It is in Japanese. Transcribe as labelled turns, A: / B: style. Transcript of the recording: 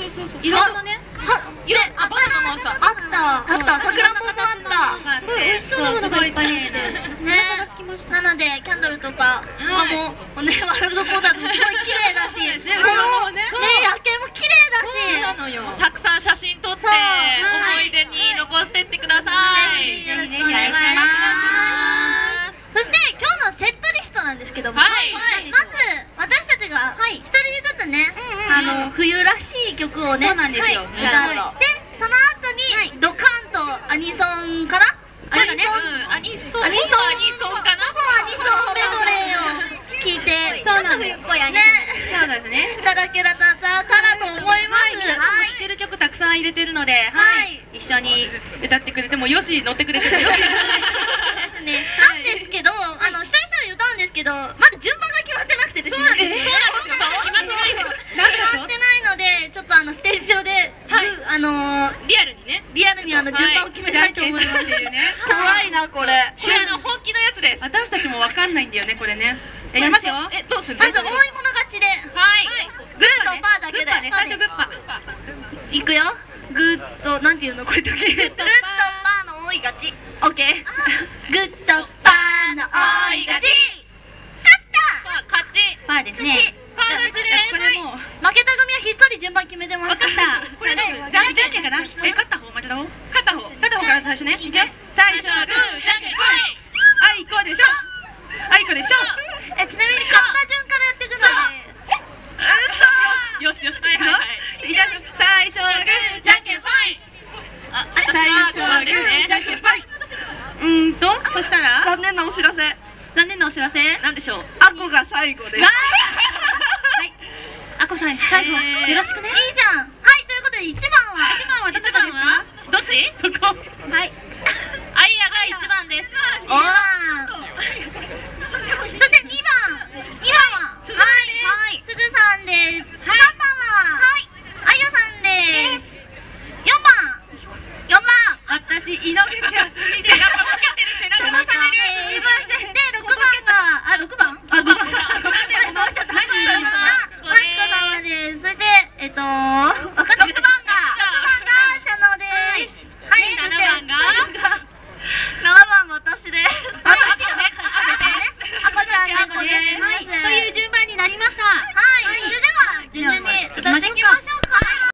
A: そうそうそう。
B: いろんなね。
A: は色あバナナもあった。
C: あった。
D: あった。さくらんぼもあった。
B: すごい美味しそうなものがいっぱいね。
C: ね。なのでキャンドルとか他も、ねワールドポーターズもすごい綺麗だし。
B: ね
C: この
B: ね。
C: ね夜景も綺麗だし。
A: たくさん写真撮って思い出に残してってください。
C: よろしくお願いします。そして今日のセットリストなんですけども、
A: はい。
C: まず私たちが一人ずつね、あの冬らしい曲をね
B: そうなんで
C: 歌って。その後にドカンとアニソンかなアニソン？
A: うん。アニソン？
C: アニソン？
A: アニソン？かな
C: アニソン？メドレーを聞いて
B: そうなんですね
C: いただけたらかなと思います、
B: 皆さんも知ってる曲たくさん入れてるので、は
C: はい
B: い、一緒に歌ってくれてもよし、乗ってくれてもよし。
C: ですね。なんですけど、あの一人一人歌うんですけど、まだ順番が決まってなくてですね。
A: そうなんですよそうなんですよ決まってないです
B: なん
C: 決まってないので、ちょっとあのステージ上で、
A: はい
C: グーあのー
A: リアルにね
C: リアルにあの順番を決めたいと思います。
B: ってい。
D: 怖いなこれ
A: これあの本気のやつです
B: 私たちもわかんないんだよね、これね。いきますよ。
A: えどうする？
C: まず多い者勝ちで、
A: はい
D: グーとパーだけで
B: ね、最初グッパ。
C: いくよ。グッとなんていうのこういう時。
D: グッとパーの多い勝ち
C: オッケー。グッとパーの多い勝ち。勝っ
A: さあ勝ち
B: パーですね。
A: パー勝ちです。
C: 負けた組はひっそり順番決めてます。
B: わかった。最初ね。いきます。最初はグーじゃんけんあいこでしょ。あいこでしょ。
C: えちなみに勝った順からやってください。
B: よしよし、
A: はいはい、い。
B: くよ。最初はグーじゃんけんぽい。
A: あ
B: 最初はグー。じゃんけんぽい。うんとそしたら？
D: 残念なお知らせ。
B: 残念なお知らせ？
A: なんでしょう？
D: あこが最後です。
B: はい。あこさん最後よろしくね。
C: いいじゃん。はいということで一番は？一
B: 番は一番は？
A: どっち？
B: そこ。